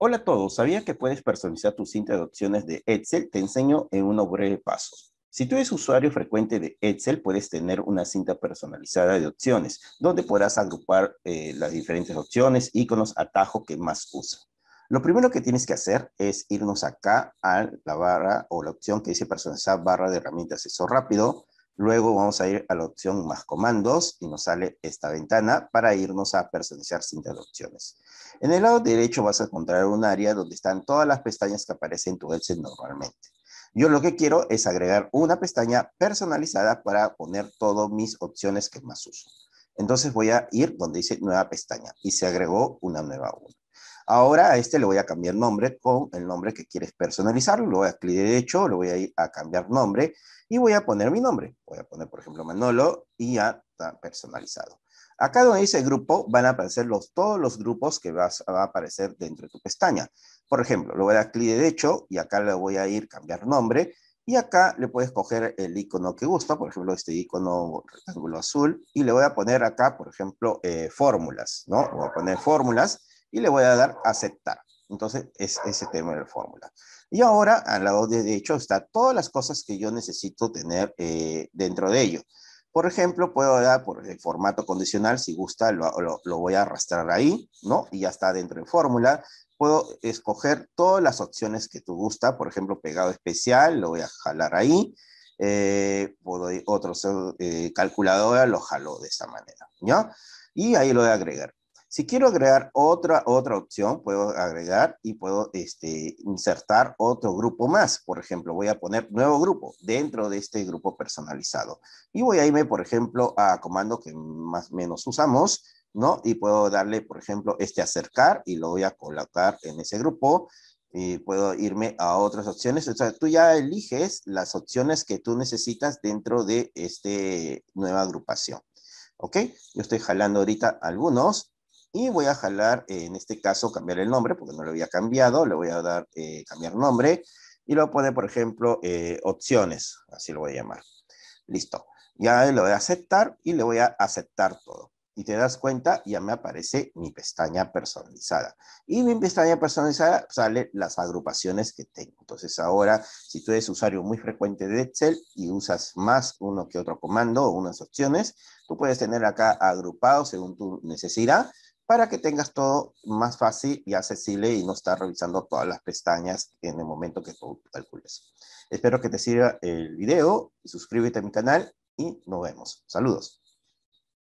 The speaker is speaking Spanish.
Hola a todos, ¿sabía que puedes personalizar tu cinta de opciones de Excel? Te enseño en unos breves pasos. Si tú eres usuario frecuente de Excel, puedes tener una cinta personalizada de opciones, donde podrás agrupar eh, las diferentes opciones, iconos, atajo que más usas. Lo primero que tienes que hacer es irnos acá a la barra o la opción que dice personalizar barra de herramientas acceso rápido, Luego vamos a ir a la opción más comandos y nos sale esta ventana para irnos a personalizar cinta de opciones. En el lado derecho vas a encontrar un área donde están todas las pestañas que aparecen en tu Excel normalmente. Yo lo que quiero es agregar una pestaña personalizada para poner todas mis opciones que más uso. Entonces voy a ir donde dice nueva pestaña y se agregó una nueva una. Ahora a este le voy a cambiar nombre con el nombre que quieres personalizar. Lo voy a clic derecho, lo voy a ir a cambiar nombre y voy a poner mi nombre. Voy a poner, por ejemplo, Manolo y ya está personalizado. Acá donde dice grupo van a aparecer los, todos los grupos que vas, va a aparecer dentro de tu pestaña. Por ejemplo, lo voy a dar clic derecho y acá le voy a ir cambiar nombre y acá le puedes coger el icono que gusta, por ejemplo, este icono rectángulo azul, y le voy a poner acá, por ejemplo, eh, fórmulas, ¿no? Voy a poner fórmulas y le voy a dar aceptar. Entonces, es ese tema de fórmula. Y ahora, al lado derecho, está todas las cosas que yo necesito tener eh, dentro de ello. Por ejemplo, puedo dar por el formato condicional, si gusta, lo, lo, voy a arrastrar ahí, ¿no? Y ya está dentro de fórmula. Puedo escoger todas las opciones que tú gusta, por ejemplo, pegado especial, lo voy a jalar ahí. Eh, puedo ir otros eh, calculadora, lo jalo de esta manera, ¿ya? Y ahí lo voy a agregar. Si quiero agregar otra, otra opción, puedo agregar y puedo este, insertar otro grupo más. Por ejemplo, voy a poner nuevo grupo dentro de este grupo personalizado. Y voy a irme, por ejemplo, a comando que más o menos usamos, ¿no? Y puedo darle, por ejemplo, este acercar y lo voy a colocar en ese grupo. Y puedo irme a otras opciones. O sea, tú ya eliges las opciones que tú necesitas dentro de esta nueva agrupación. ¿Ok? Yo estoy jalando ahorita algunos y voy a jalar, en este caso, cambiar el nombre, porque no lo había cambiado, le voy a dar eh, cambiar nombre, y lo poner, por ejemplo, eh, opciones, así lo voy a llamar. Listo. Ya le voy a aceptar y le voy a aceptar todo. Y te das cuenta, ya me aparece mi pestaña personalizada. Y mi pestaña personalizada sale las agrupaciones que tengo. Entonces ahora, si tú eres usuario muy frecuente de Excel y usas más uno que otro comando o unas opciones, tú puedes tener acá agrupado según tu necesidad para que tengas todo más fácil y accesible y no estar revisando todas las pestañas en el momento que tú calcules. Espero que te sirva el video, suscríbete a mi canal y nos vemos. Saludos.